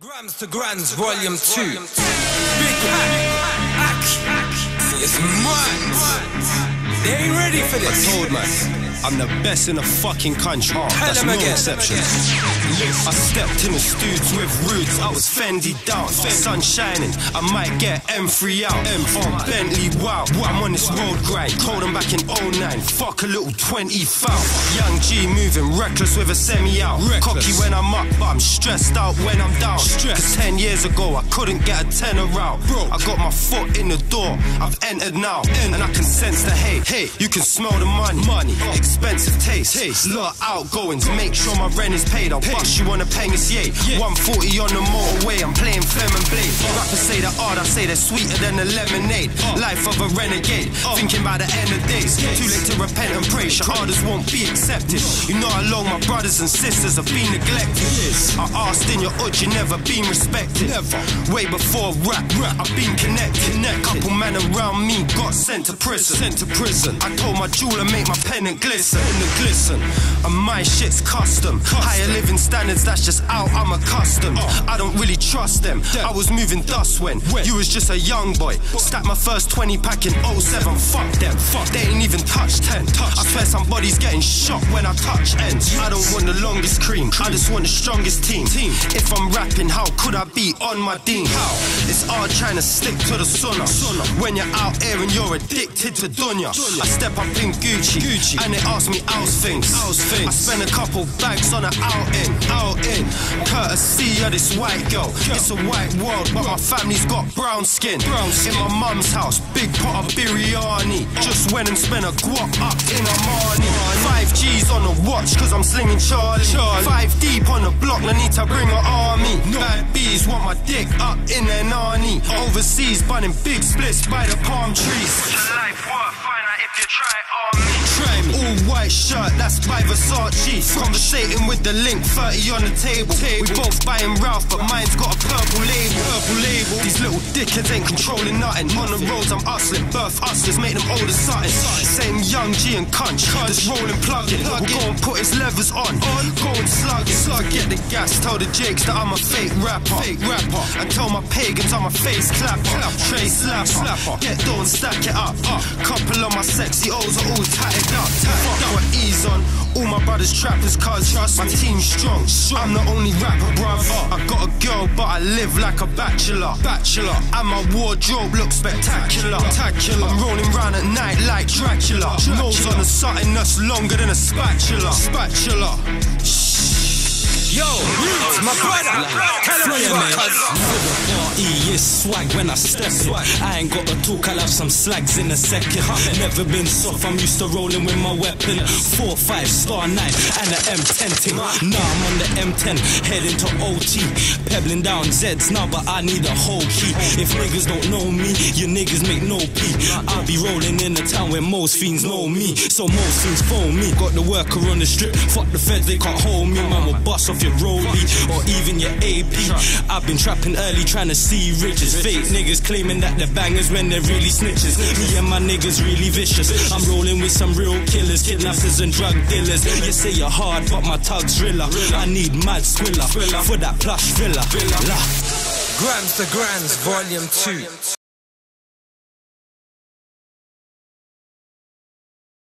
Grams to Grands, Volume 2. Big Pack. It's mad. They ain't ready for this. I told man. I'm the best in the fucking country. Tell That's no again. exception. I stepped in the studs with Rudz. I was Fendi down, sun shining. I might get M3 out. M4 on Bentley, wow. I'm on this road grind. Told them back in 09. Fuck a little 20 foul. Young G moving reckless with a semi out. Cocky when I'm up, but I'm stressed out when I'm down. Cause 10 years ago, I couldn't get a tenner out. Bro. I got my foot in the door. I've entered now. And I can sense the hate. Hey, you can smell the money. Money. Expensive taste. taste. Lot of outgoings. Make sure my rent is paid. I'll bust you on a Pengus yay. 140 on the motorway. I'm playing Flem and Blade. Uh. Rappers say they're hard. I say they're sweeter than a lemonade. Uh. Life of a renegade. Uh. Thinking by the end of days. Too late to repent and pray. Shahadas won't be accepted. You know how long my brothers and sisters have been neglected. I asked in your hood, you never been respected. Never. Way before rap, rap I've been connected. Couple men around me got sent to prison. Sent to prison. I told my jeweler make my pendant glisten. Pendant glisten. And uh, my shit's custom. Higher living standards, that's just out. I'm accustomed. Uh. I don't really trust them. I was moving dust when you was just a young boy. Stacked my first 20 pack in 07. Fuck them. Fuck. They ain't even touched 10. I swear somebody's getting shot when I touch ends. I don't want the longest cream. I just want the strongest team. Team. If I'm rapping, how could I be on my dean? How? It's hard trying to stick to the sunna. When you're out here and you're addicted to dunya. I step up in Gucci, Gucci. and they ask me house things. House things. I spend a couple bags on an outing, outing. Courtesy of this white girl. It's a white world, but my family's got brown skin. Brown skin. In my mum's house, big pot of biryani. Just went and spent a guap up in Armani. Five G's on the watch, cause I'm slinging Charlie. Five deep on the block, I need to bring an army. Bad bees want my dick up in their nani. Overseas, bunning big splits by the palm trees. Life worth, find out if try it on. All white shirt, that's by Versace. Conversating with the link, 30 on the table. We both buying Ralph, but mine's got a purple label. Purple label. These little dickheads ain't controlling nothing. On the roads, I'm hustling. Birth hustlers, make them old as something. Same young G and Cunch. Just rolling, plugging. Go and put his levers on. Go and slug it. Slug, get the gas. Tell the Jakes that I'm a fake rapper. Fake rapper. And tell my pagans I'm a face clapper. Trey slapper. slapper. Get and stack it up. Uh, couple of my sexy O's are all tatted up. Fuck what ease on. All my brothers trappers, cuz trust my team's strong. I'm the only rapper, bruv. I got a girl, but I live like a bachelor. Bachelor. And my wardrobe looks spectacular. Spectacular. I'm rolling round at night like Dracula. Nose on a something that's longer than a spatula. Spatula. Yo, Rudz, my brother. Tell Yeah, what. E is swag when I step in. I ain't got to talk, I'll have some slags in a second. Never been soft, I'm used to rolling with my weapon. 4 5 star 9 and an M10 ting. Now I'm on the M10, heading to OT. Pebbling down Zeds now, but I need a whole key. If niggas don't know me, you niggas make no pee. I'll be rolling in the town where most fiends know me. So most fiends phone me. Got the worker on the strip, fuck the feds, they can't hold me. Man will bust off your rollie or even your AP. I've been trapping early trying to see riches. Fake niggas claiming that they're bangers when they're really snitches. Me and my niggas really vicious. I'm rolling with some real killers, kidnappers and drug dealers. You say you're hard, but my tug's realer. I need mad squiller for that plush villa. La. Grams to Grands, Volume 2.